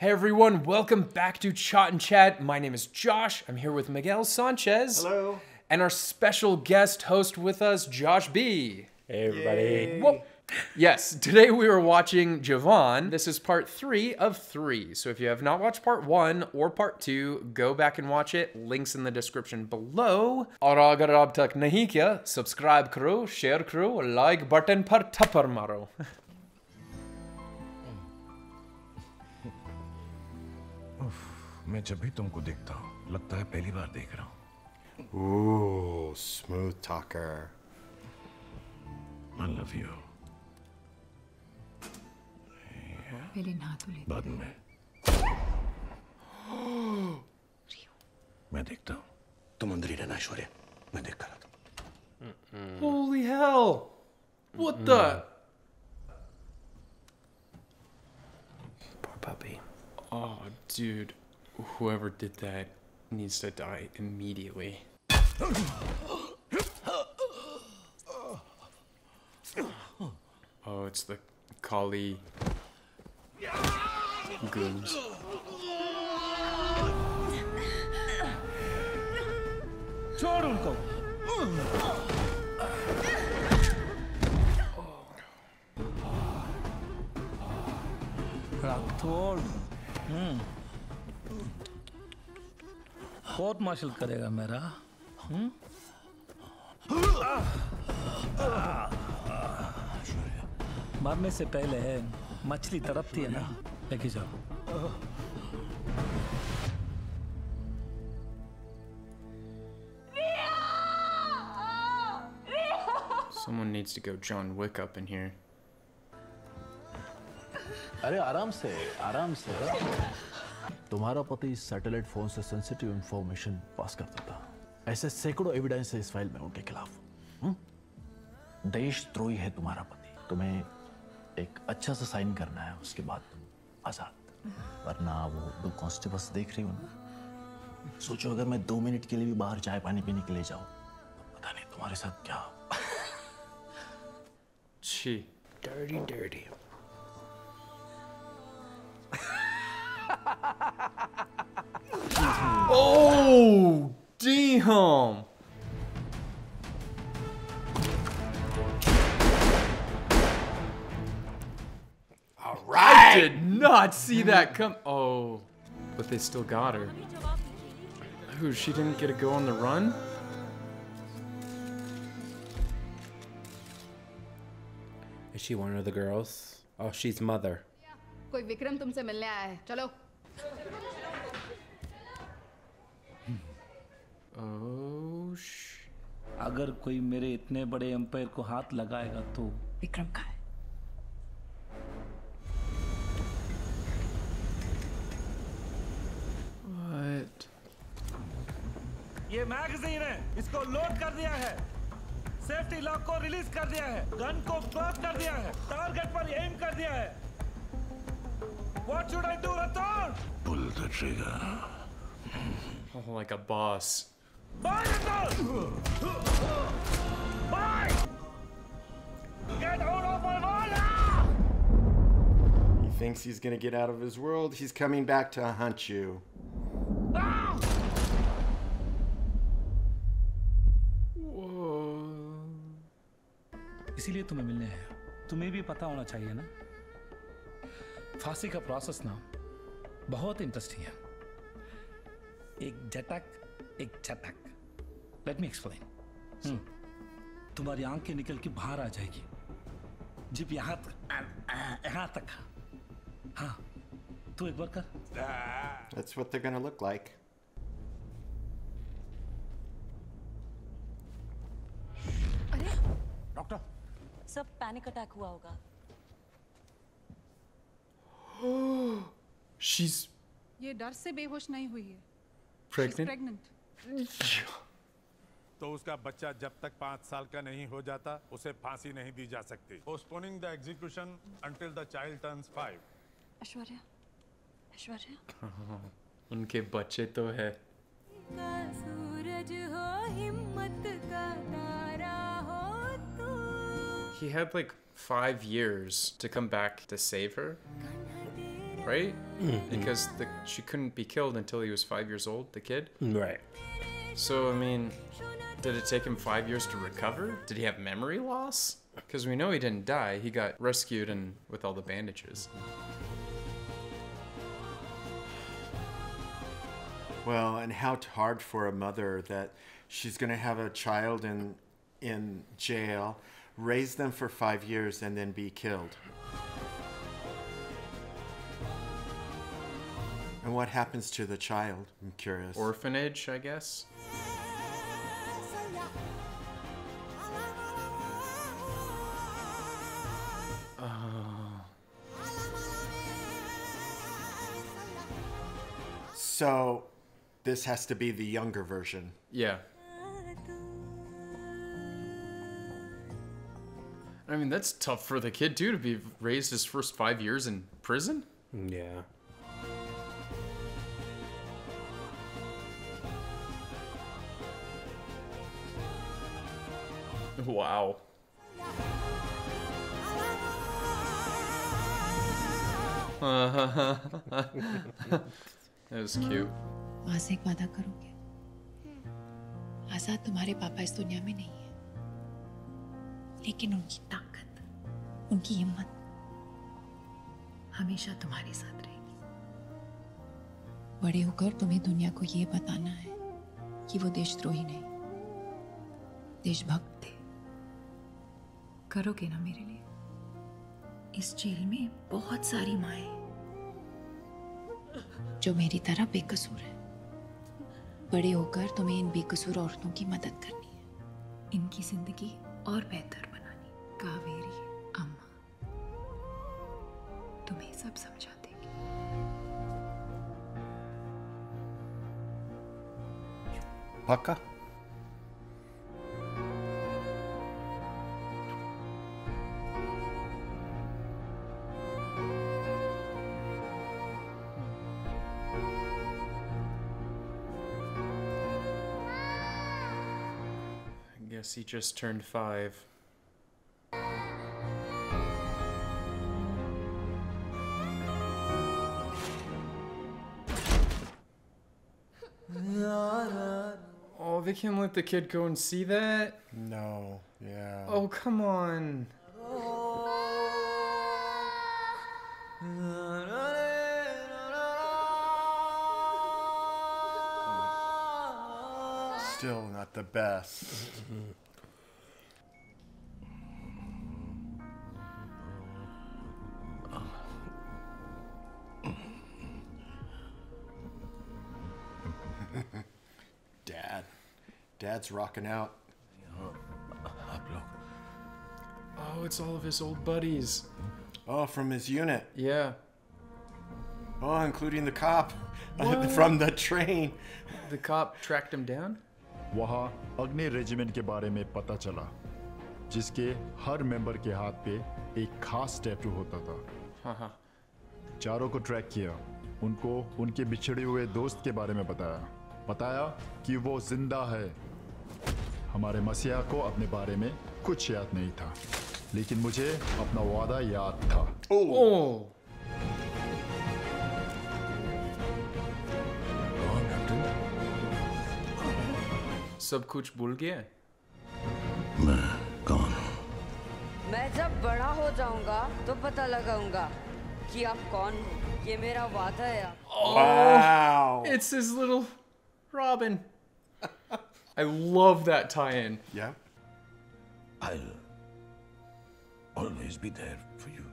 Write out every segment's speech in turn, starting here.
Hey everyone, welcome back to Chaat and Chat. My name is Josh. I'm here with Miguel Sanchez. Hello. And our special guest host with us, Josh B. Hey everybody. Whoa. Yes, today we are watching Jawan. This is part three of three. So if you have not watched part one or part two, go back and watch it. Links in the description below. Subscribe crew, share crew, like button par tapar maro. मैं जब भी तुमको देखता हूँ लगता है पहली बार देख रहा हूँ पहले नहा तो ले बाद में मैं देखता हूँ तुम अंदर ही रहना ऐश्वर्या मैं देख कर आता हूँ। Holy hell! What the? Poor puppy. Oh, dude. Whoever did that needs to die immediately. Oh, it's the Kali goons. छोड़ उनको राठौड़ हम्म कोर्ट मार्शल करेगा मेरा। हम्म? मरने से पहले मछली तड़पती है ना? लेके जाओ। Someone needs to go John Wick up in here. अरे आराम से आराम से। तुम्हारा पति सैटेलाइट फ़ोन से सेंसिटिव इंफॉर्मेशन पास करता था ऐसे सैकड़ों एविडेंस है इस फ़ाइल में उनके खिलाफ हम्म? देशद्रोही है तुम्हारा पति तुम्हें एक अच्छा सा साइन करना है उसके बाद आज़ाद वरना वो दो कांस्टेबल्स देख रही हो ना सोचो अगर मैं दो मिनट के लिए भी बाहर चाय पानी पीने के लिए जाऊँ तो पता नहीं तुम्हारे साथ क्या। Gee. Dirty, damn! All I right. did not see that come. Oh, but they still got her. Who? She didn't get to go on the run? Is she one of the girls? Oh, she's mother. कोई विक्रम तुमसे मिलने आया है चलो अगर कोई मेरे इतने बड़े एम्पायर को हाथ लगाएगा तो? विक्रम कहाँ है? What? ये मैगजीन है इसको लोड कर दिया है। सेफ्टी लॉक को रिलीज़ कर दिया है गन को क्लोज कर दिया है टारगेट पर एम कर दिया है। What should I do Ratan? Pull the trigger Oh, like a boss. He thinks he's gonna get out of his world. He's coming back to hunt you. इसीलिए तुम्हें मिलने आया तुम्हें भी पता होना चाहिए ना फांसी का प्रोसेस ना, बहुत इंटरेस्टिंग है एक जटक एक चटक लेट मी एक्सप्लेन तुम्हारी आँखें निकल के बाहर आ जाएगी। जिप यहाँ तक यहाँ तक। हाँ तू एक बार कर। That's what they're gonna look like. Doctor सब पैनिक अटैक हुआ होगा। She's ये डर से बेहोश नहीं हुई है। Pregnant? प्रेग्नेंट तो उसका बच्चा जब तक पाँच साल का नहीं हो जाता उसे फांसी नहीं दी जा सकती postponing the execution until the child turns five Aishwarya Aishwarya उनके बच्चे तो है सूरज हो हिम्मत का तारा हो तू He had like five years to come back to save her. right? Mm -hmm. Because the, she couldn't be killed until he was five years old, the kid. Right. So, I mean, did it take him five years to recover? Did he have memory loss? Because we know he didn't die. He got rescued and with all the bandages. Well, and how hard for a mother that she's going to have a child in in jail, raise them for five years, and then be killed. And what happens to the child? I'm curious. Orphanage, I guess. So, this has to be the younger version. Yeah. I mean, that's tough for the kid, too, to be raised his first five years in prison. Yeah. Wow. that was cute. वहाँ से एक वादा करोगे? आज़ाद तुम्हारे पापा इस दुनिया में नहीं है। लेकिन उनकी ताकत, उनकी हिम्मत हमेशा तुम्हारे साथ रहेगी। बड़े होकर तुम्हें दुनिया को ये बताना है कि वो देशद्रोही नहीं, देशभक्त थे। करोगे ना मेरे लिए? इस जेल में बहुत सारी माएँ जो मेरी तरह बेकसूर है। बड़े होकर तुम्हें इन बेकसूर औरतों की मदद करनी है। इनकी ज़िंदगी और बेहतर बनानी। कावेरी, अम्मा। तुम्हें सब समझा देगी पक्का? I guess he just turned five. Oh, they can't let the kid go and see that? No, yeah. Oh, come on. Still not the best. Dad. Dad's rocking out. Oh, it's all of his old buddies. Oh, from his unit. Yeah. Oh, including the cop from the train. The cop tracked him down? वहाँ अग्नि regiment के बारे में पता चला जिसके हर member के हाथ पे एक खास टैटू होता था। Haha. चारों को ट्रैक किया उनको उनके बिछड़े हुए दोस्त के बारे में बताया। बताया कि वो ज़िंदा है। हमारे मसीहा को अपने बारे में कुछ याद नहीं था लेकिन मुझे अपना वादा याद था। Oh. सब कुछ भूल गया मैं कौन हूँ मैं जब बड़ा हो जाऊंगा तो पता लगाऊंगा कि आप कौन हो ये मेरा वादा है आप Oh, It's his little Robin. I love that tie-in. Yeah. I'll always be there for you.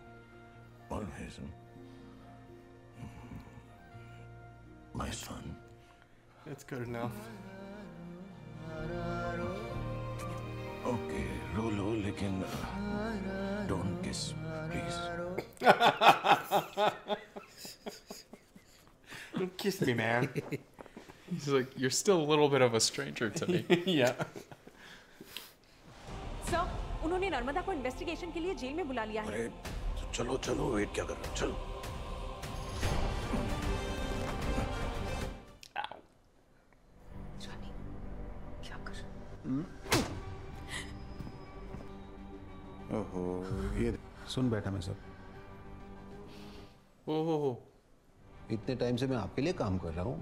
Always. My son. That's good enough. Okay, रो लो लेकिन don't kiss, please. Don't kiss me, man. He's like, you're still a little bit of a stranger to me. yeah. Sir उन्होंने नर्मदा को investigation के लिए jail में बुला लिया है अरे तो चलो चलो वेट क्या कर रहे हो चलो ओहो ये सुन बैठा मैं सब। Whoa. इतने टाइम से मैं आपके लिए काम कर रहा हूँ।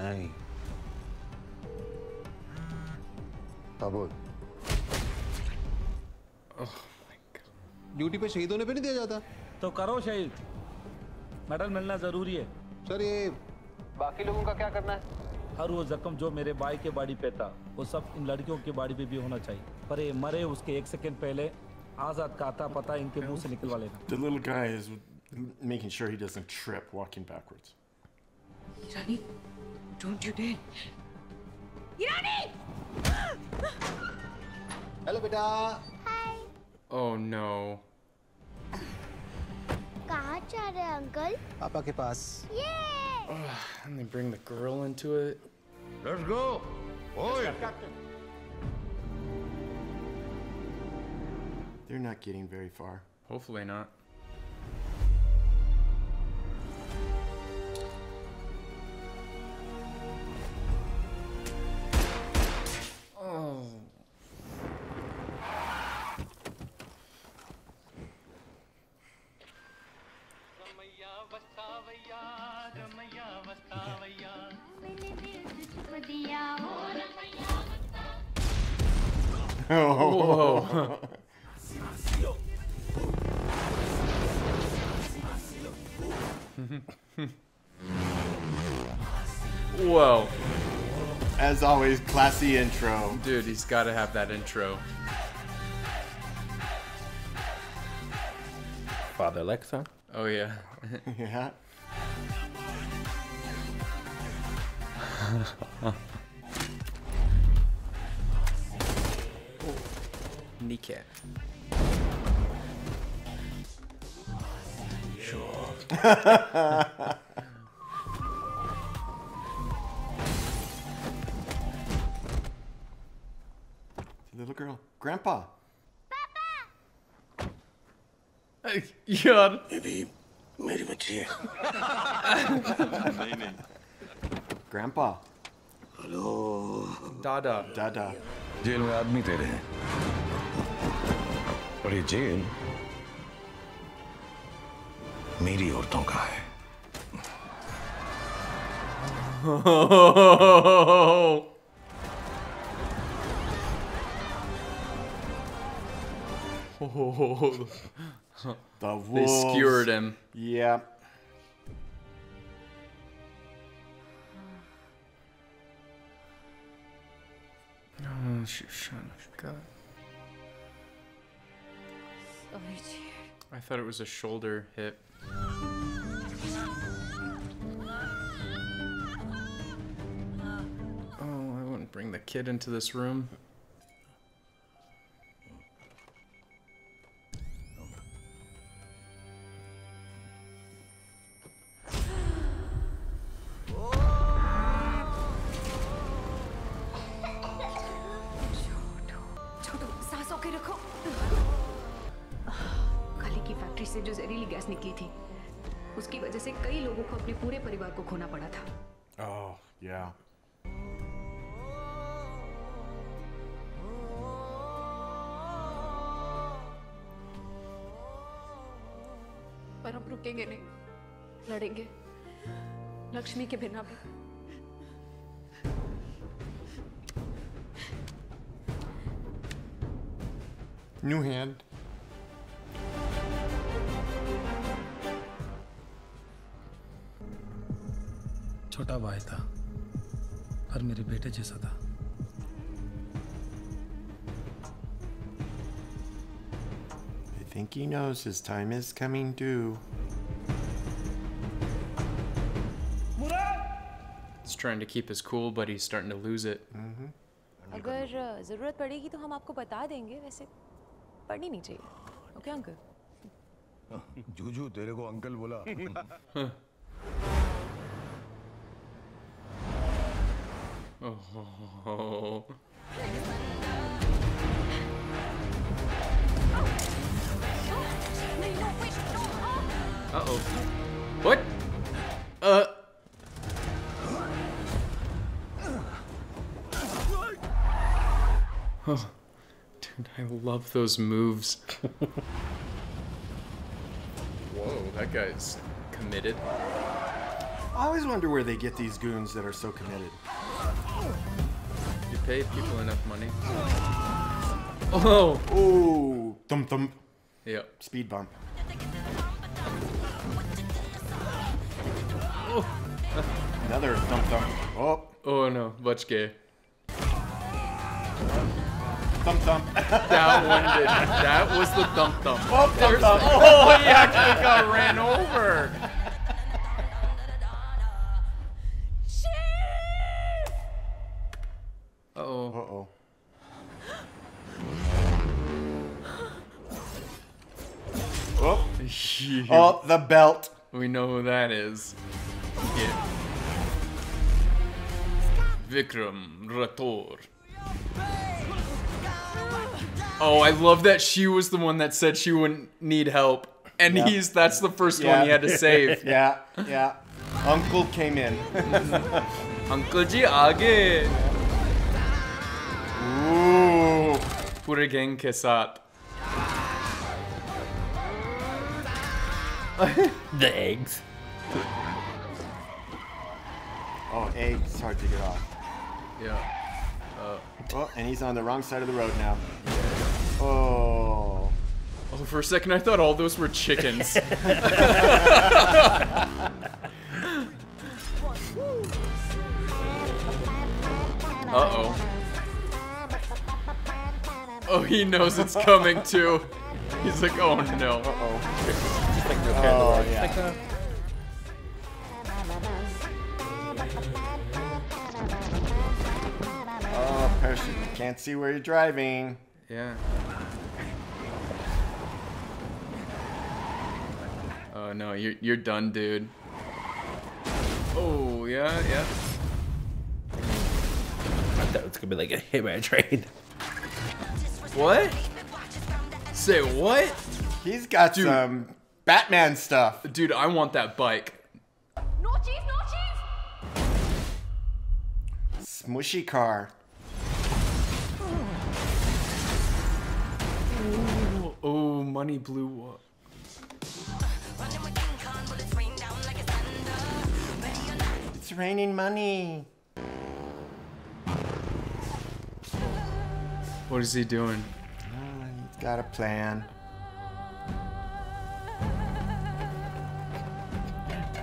नहीं। अब ड्यूटी पे शहीद होने पे नहीं दिया जाता? तो करो शहीद। मेडल मिलना ज़रूरी है। सर ये बाकी लोगों का क्या करना है? हर वो जख्म जो मेरे भाई के बाड़ी पे था वो सब इन लड़कियों की बाड़ी पे भी होना चाहिए पर ये मरे उसके एक सेकंड पहले आज़ाद का आता पता इनके मुँह से निकलवा लेना The little guy is making sure he doesn't trip walking backwards. Irani, don't you dare. Irani! Hello बेटा Oh no. कहाँ जा रहे हैं अंकल पापा के पास And they bring the girl into it. Let's go. Oi. They're not getting very far. Hopefully not. Always, classy intro. Dude, he's got to have that intro. Father Lexa. Oh, yeah. yeah. Kneecap. The little girl. Grandpa. यार ये भी मेरी बच्ची है नहीं नहीं Grandpa. Hello Dada. Dada. Jail में आदमी तेरे हैं और ये जेल मेरी औरतों का है The They skewered him. Yeah. Oh, Shoshana. Oh, God. I thought it was a shoulder hit. Oh, I wouldn't bring the kid into this room. Lakshmi के बिना भी New hand. छोटा भाई था पर मेरे बेटे जैसा था I think he knows his time is coming due. trying to keep his cool, but he's starting to lose it. अगर अ, जरूरत पड़ेगी तो हम आपको बता देंगे वैसे पढ़नी नहीं चाहिए ओके अंकल जूजू तेरे को अंकल बोला Oh. Uh oh. What? Uh. Oh, dude, I love those moves. Whoa, that guy's committed. I always wonder where they get these goons that are so committed. You pay people enough money. Oh. Oh. Thump thump. Yep. Speed bump. Oh. Another thump thump. Oh. Oh no, much gay. Thump thump. That one did. That was the thump thump. Oh, thump thump. Oh, he actually got ran over. Uh oh. Uh oh. Oh. Oh, the belt. We know who that is. Yeah. Vikram Rathore. Oh, I love that she was the one that said she wouldn't need help. And he's that's the first one he had to save. yeah, yeah. Uncle came in. Uncle Jiage. Ooh. Purigen Kesat. the eggs. Oh, eggs. Hard to get off. Yeah. Uh, oh, and he's on the wrong side of the road now. Oh. Oh, for a second I thought all those were chickens. Uh-oh. Oh, he knows it's coming too. He's like, oh no. Uh-oh. Just like no Oh, yeah. Like, uh, Oh, parachute. Can't see where you're driving. Yeah. Oh no, you're you're done, dude. Oh yeah, yeah. I thought it was gonna be like a hit by a train. What? Say what? He's got some Batman stuff. Dude, I want that bike. No, chief, no, chief. Smushy car. Money blew up. It's raining money. What is he doing? Oh, he's got a plan.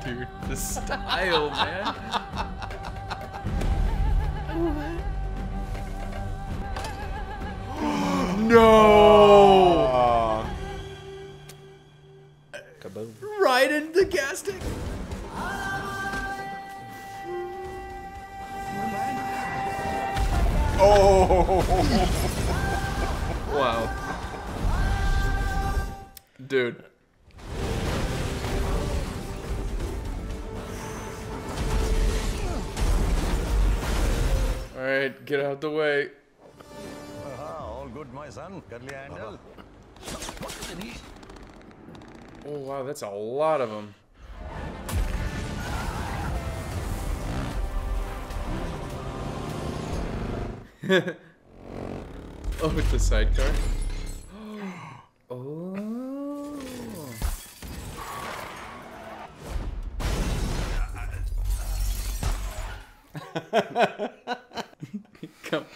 Dude, the style, man. no! the way. Uh-huh, all good, my son. Curly handle. Oh, wow, that's a lot of them. oh, it's a sidecar. oh.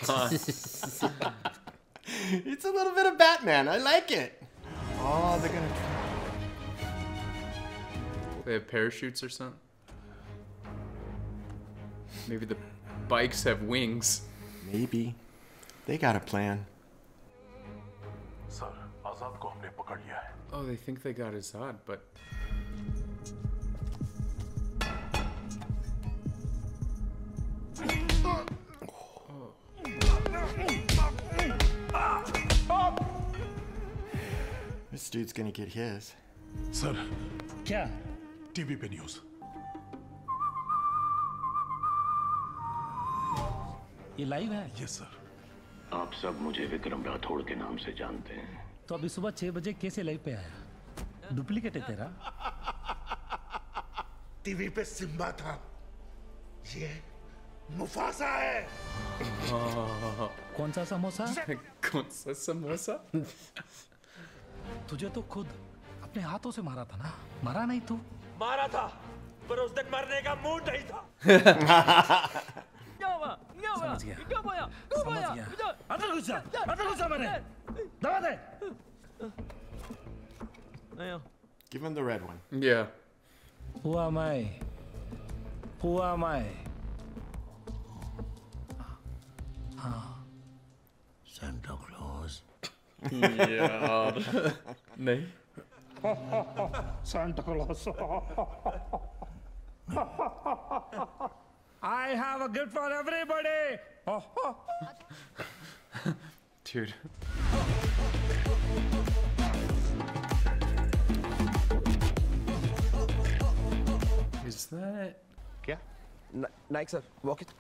Huh. it's a little bit of Batman. I like it. Oh, they're gonna. They have parachutes or something. Maybe the bikes have wings. Maybe. They got a plan. Oh, they think they got Azad, but dude's gonna get his. Sir क्या? TV पे news ये live है? Yes sir आप सब मुझे विक्रम राठौड़ के नाम से जानते हैं। तो अभी सुबह छह बजे कैसे लाइव पे आया? डुप्लीकेट है तेरा? टीवी पे सिम्बा था। ये मुफासा है। कौन सा समोसा? कौन सा समोसा? तुझे तो खुद अपने हाथों से मारा था ना मारा नहीं तू मारा था पर उस दिन मरने का मूड नहीं था क्या हुआ क्या हुआ समझ गया। क्या हुआ क्या समझ गया। अंदर घुस जा अंदर घुस जा मेरे दबा दे Give him the red one. Yeah. Who am I? Who am I? Santa Claus. ja. Nej. Santa Claus. I have a gift for everybody! Dude. Is that... Yeah. N Nike's a rocket.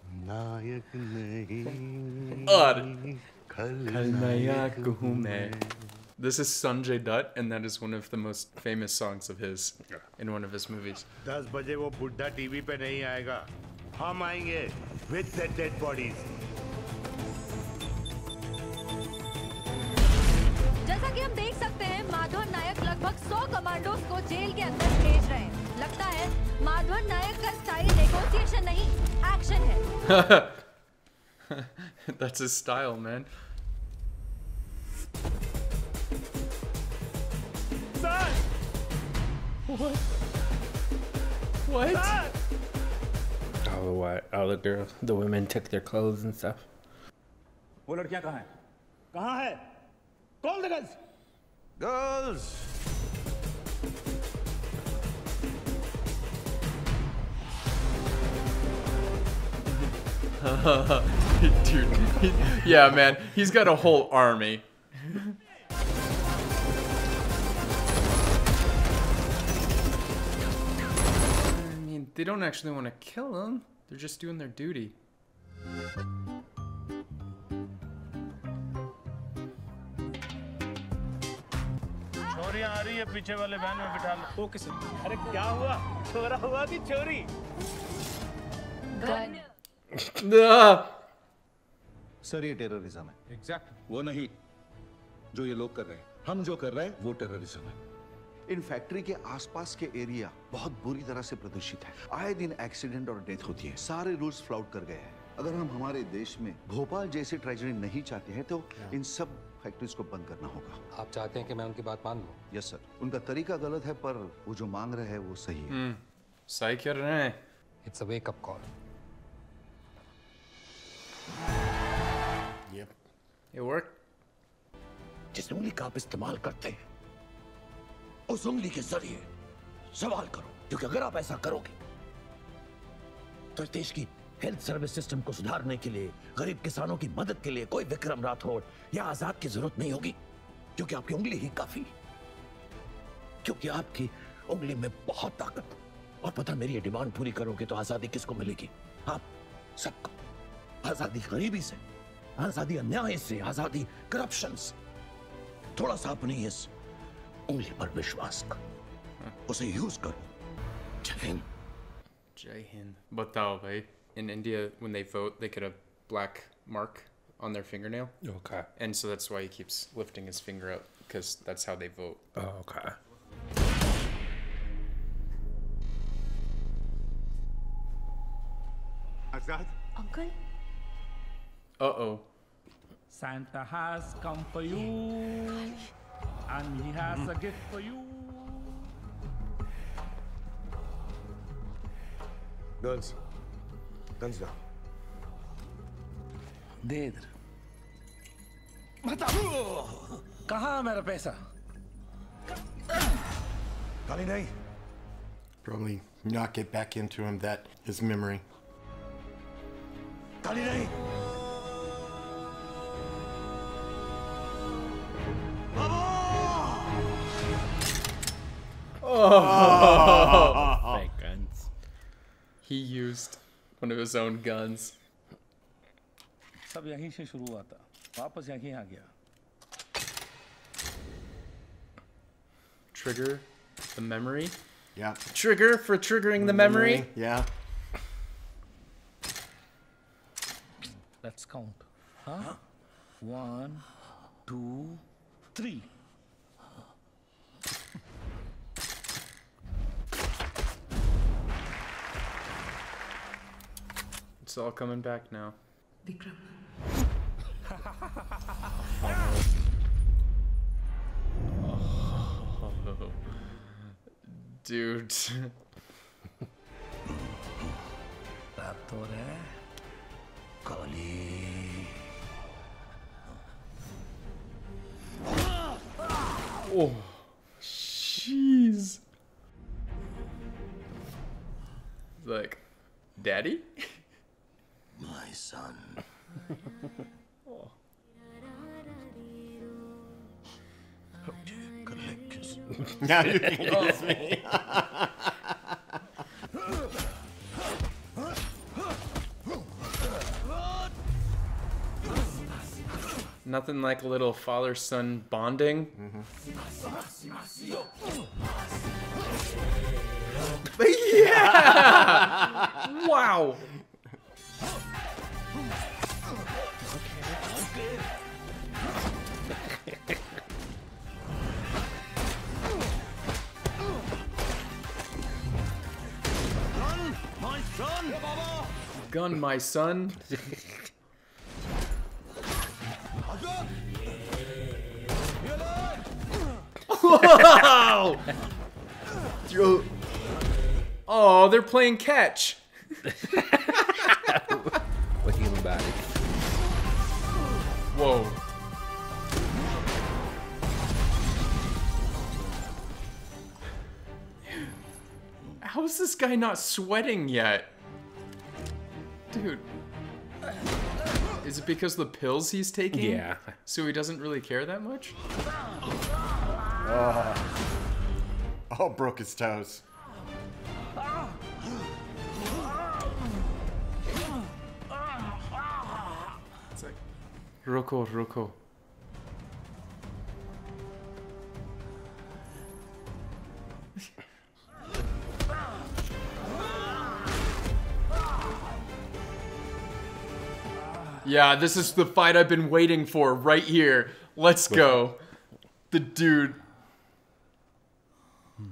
नहीं Odd. खलनायक हूँ मैं. This is Sanjay Dutt, and that is one of the most famous songs of his in one of his movies. दस बजे वो बुढ़ा TV पे नहीं आएगा हम आएंगे विद द डेड बॉडीज जैसा कि हम देख सकते हैं माधवन नायक लगभग 100 कमांडोज को जेल के अंदर भेज रहे हैं लगता है माधवन नायक का स्टाइल नेगोशिएशन नहीं एक्शन है That's his style, man. What? What? All the white, all the girls, the women took their clothes and stuff. वो लड़कियां कहाँ हैं? कहाँ है? Call the girls. Girls Dude, he- yeah, man, he's got a whole army. They don't actually want to kill him. They're just doing their duty. आ रही है पीछे वाले वैन में बिठा लो। ओके सर अरे क्या हुआ? छोरा हुआ कि चोरी? सर ये टेररिज्म है। एग्जैक्ट वो नहीं। जो ये लोग कर रहे हैं। हम जो कर रहे हैं वो टेररिज्म है। इन फैक्ट्री के आसपास के एरिया बहुत बुरी तरह से प्रदूषित है आए दिन एक्सीडेंट और डेथ होती है सारे रूल्स फ्लाउट कर गए हैं अगर हम हमारे देश में भोपाल जैसी ट्रेजेडी नहीं चाहते हैं तो इन सब फैक्ट्रीज को बंद करना होगा आप चाहते हैं कि मैं उनकी बात मान लूँ? यस सर उनका तरीका गलत है पर वो जो मांग रहे हैं वो सही है. सही कर रहे. It's a wake up call. Yep. It जिस उंगली का आप इस्तेमाल करते हैं उस उंगली के ज़रिए सवाल करो, क्योंकि अगर आप ऐसा करोगे तो इस देश की हेल्थ सर्विस सिस्टम को सुधारने के लिए, गरीब किसानों की मदद के लिए कोई विक्रम राठौड़ या आज़ाद की ज़रूरत नहीं होगी, क्योंकि आपकी उंगली ही काफ़ी क्योंकि आपकी उंगली में बहुत ताकत और पता मेरी डिमांड पूरी करोगे तो आज़ादी किसको मिलेगी? आप सबको। आज़ादी गरीबी से, आज़ादी अन्याय से, आज़ादी करप्शन से। थोड़ा सा अपनी इस उंगली पर विश्वास कर उसे यूज करो जय हिंद Jai Hind. बताओ भाई. In India, when they vote, they get a black mark on their fingernail. Okay. And so that's why he keeps lifting his finger up because that's how they vote. Oh, okay. Azad uncle Uh oh. Santa has come for you and he has a gift for you. Girls guns down दे इधर कहाँ है मेरा पैसा Probably नहीं. Probably not get back into him that his memory. ताली नहीं Oh. Fake guns. He used one of his own guns. सब यहीं से शुरू हुआ था वापस यहीं आ गया Trigger the memory. Yeah. Trigger for triggering the memory. Yeah. Let's count. Huh? One, two, three. It's all coming back now. Vikram. oh, dude. oh, jeez. Like, daddy? Now you can kiss me. Nothing like a little father son bonding. Mm-hmm. yeah! wow! Gun, my son. Whoa! Oh, they're playing catch. With human body. Whoa. How is this guy not sweating yet? Is it because the pills he's taking? Yeah. So he doesn't really care that much? Oh. oh, broke his toes. It's like, Roko, Roko. Yeah, this is the fight I've been waiting for right here. Let's go. The dude. Hmm.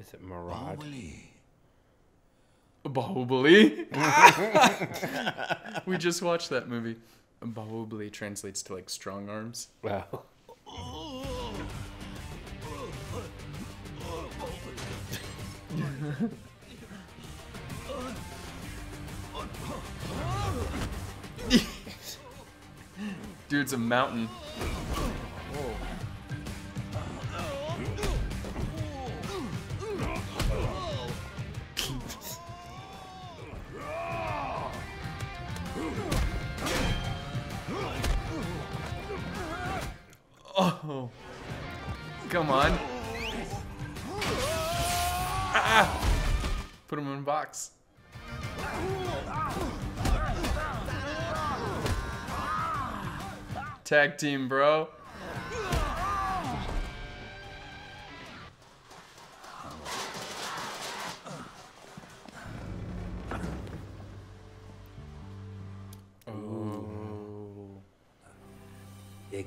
Is it Murad? Bahubali? we just watched that movie. Bahubali translates to like strong arms. Wow. Dude's a mountain. Oh. Come on. Ah! Put him in a box. Tag team, bro. Ooh. Big.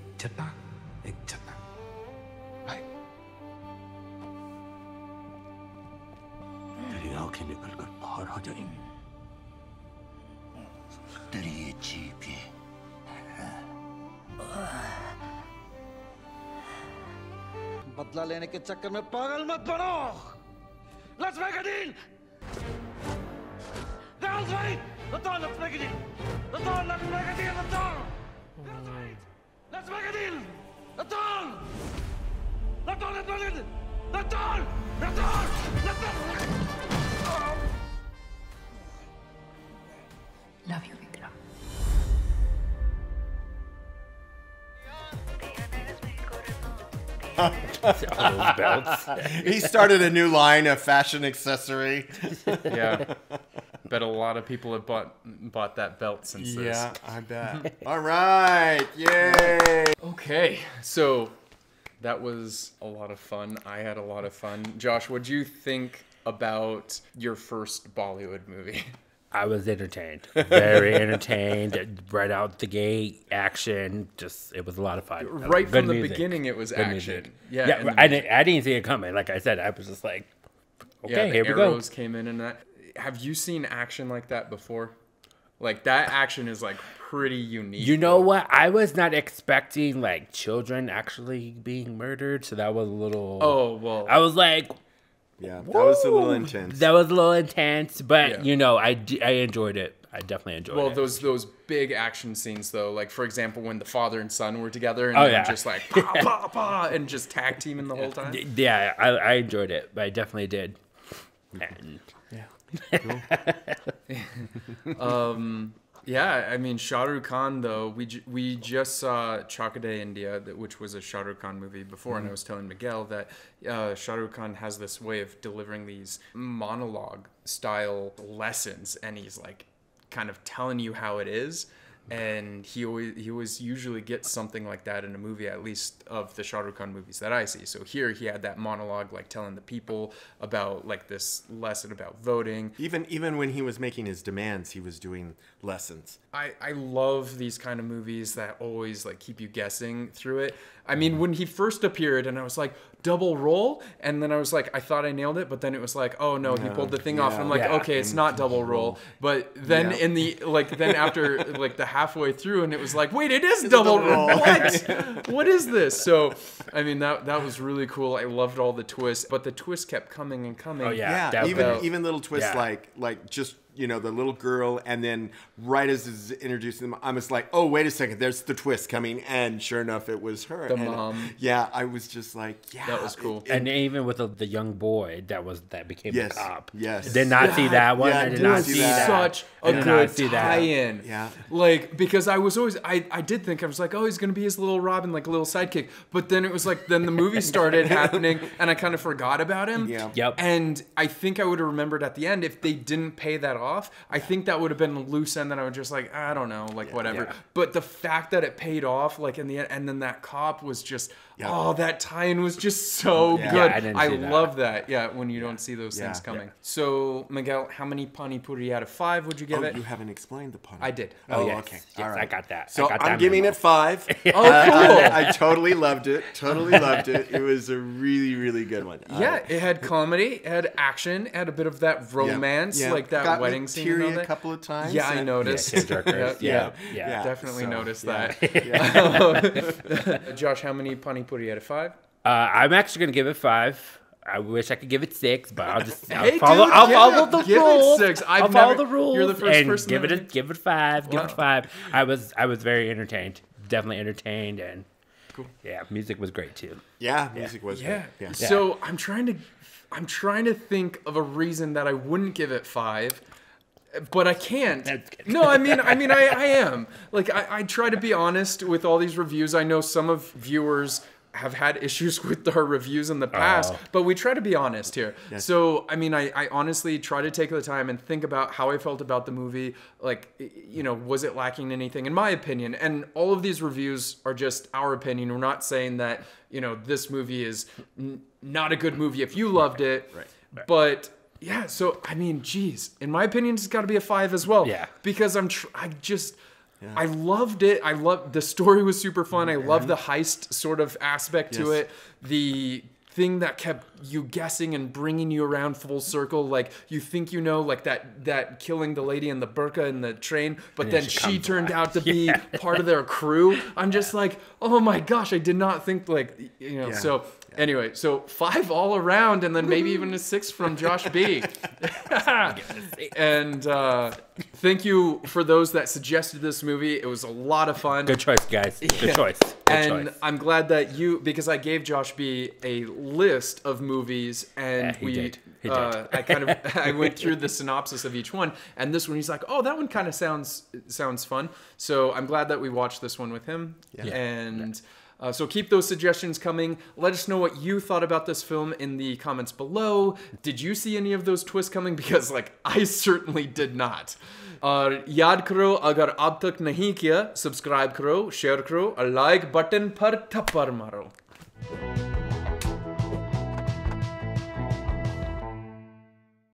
के चक्कर में पागल मत बनो let's make a deal That's right. Let's all let's make a deal. Let's all let's make a deal. Let's all. That's right. Let's belts. he started a new line of fashion accessory. yeah. Bet a lot of people have bought bought that belt since yeah. I bet. All right. Yay. Okay. So that was a lot of fun. I had a lot of fun. Josh, what do you think about your first Bollywood movie? I was entertained. Very entertained. right out the gate, action. Just it was a lot of fun. Right from the music. beginning, it was Good action. music. Yeah, yeah. I didn't, I didn't see it coming. Like I said, I was just like, okay, yeah, the here we go. arrows came in and that. Have you seen action like that before? Like that action is like pretty unique. You know what? I was not expecting like children actually being murdered, so that was a little. Oh, well. I was like, Yeah, that was a little intense. That was a little intense, but Yeah. you know, I, I enjoyed it. I definitely enjoyed Well, it. Well, those those big action scenes though, like for example, when the father and son were together and Oh, they were yeah. just like pa pa pa and just tag teaming the whole time. Yeah, I, I enjoyed it. But I definitely did. And- um, yeah, I mean Shah Rukh Khan though. We j- we just saw Chak De India, that- which was a Shah Rukh Khan movie before, and I was telling Miguel that uh, Shah Rukh Khan has this way of delivering these monologue style lessons, and he's like kind of telling you how it is. And he always he always usually gets something like that in a movie, at least of the Shah Rukh Khan movies that I see. So here he had that monologue, like telling the people about like this lesson about voting. Even even when he was making his demands, he was doing lessons. I, I love these kind of movies that always like keep you guessing through it. I mean, when he first appeared and I was like, double role, and then I was like, I thought I nailed it, but then it was like, oh no, he pulled the thing off. yeah. I'm like, Yeah. okay, it's not double role. But then Yeah. in the like then after like the halfway through and it was like, wait, it is It's double double role. role. What? what is this? So I mean that that was really cool. I loved all the twists, but the twists kept coming and coming. Oh, yeah, even About- even little twists Yeah. like like just you know the little girl, and then right as is introducing them, I'm just like, oh wait a second, there's the twist coming, and sure enough, it was her. The And, uh, mom. Yeah, I was just like, yeah, That was cool. and even with the, the young boy that was that became Yes, a cop. yes. Did not see that one. yeah, I did didn't see see that. that. such I a did good not see that. tie-in. Yeah. Like because I was always I I did think I was like oh he's gonna be his little Robin like a little sidekick, but then it was like then the movie started happening and I kind of forgot about him. Yeah. Yep. And I think I would have remembered at the end if they didn't pay that off. I think that would have been a loose end that I would just like I don't know like whatever. yeah. But the fact that it paid off like in the end and then that cop was just Yeah. oh that tie-in was just so Yeah. good. Yeah, I didn't I see that. love that. Yeah, when you don't see those things Yeah. coming. So Miguel, how many pani puri out of five would you give oh, it? you haven't explained the pun. I did. Oh, Oh, yes. okay. Yes, All I got that. So I got I'm that giving memo. it five. Oh, Uh, cool. I, I totally loved it. Totally loved it. It was a really, really good one. Yeah, Uh, it had comedy, it had action, it had a bit of that romance, yeah. like that Got me wedding scene. and teary a couple of times Yeah, I noticed. Yeah, yeah, Yeah, yeah. definitely noticed that. Josh, how many pani puri out of five? Uh, I'm actually gonna give it five. I wish I could give it six, but I'll just I'll Hey, follow. dude, I'll give follow it- the give it rules. six. I've I'll follow the rules. you're the first and person give it a, give it five. Give Wow. it five. I was I was very entertained. Definitely entertained, and cool. yeah, music was great too. Yeah, music was Yeah. good. Yeah. So I'm trying to, I'm trying to think of a reason that I wouldn't give it five, but I can't. No, I mean, I mean, I, I am like I, I try to be honest with all these reviews. I know some of viewers have had issues with our reviews in the past, Oh. but we try to be honest here. Yes. So, I mean, I, I honestly try to take the time and think about how I felt about the movie. Like, you know, was it lacking anything, in my opinion? And all of these reviews are just our opinion. We're not saying that, you know, this movie is n- not a good movie if you loved it. Right. But yeah, so, I mean, geez, in my opinion, it's got to be a five as well. Yeah. Because I'm, tr- I just. I loved it. I loved the story was super fun. I love the mm-hmm. heist sort of aspect to it. The thing that kept you guessing and bringing you around full circle like you think you know like that that killing the lady in the burqa in the train but then she she turned back. out to be part of their crew i'm just like oh my gosh i did not think like you know Yeah. so anyway so five all around and then maybe even a six from josh b and uh thank you for those that suggested this movie it was a lot of fun Good choice, guys. Good Yeah. choice. Good and choice. I'm glad that you because I gave Josh B a list of movies and Yeah, he we did. He did. Uh, I kind of I went through the synopsis of each one and this one he's like oh that one kind of sounds sounds fun so I'm glad that we watched this one with him Yeah. and uh, so keep those suggestions coming. Let us know what you thought about this film in the comments below. Did you see any of those twists coming? Because like I certainly did not. और याद करो अगर अब तक नहीं किया subscribe करो share करो और लाइक बटन पर थप्पड़ मारो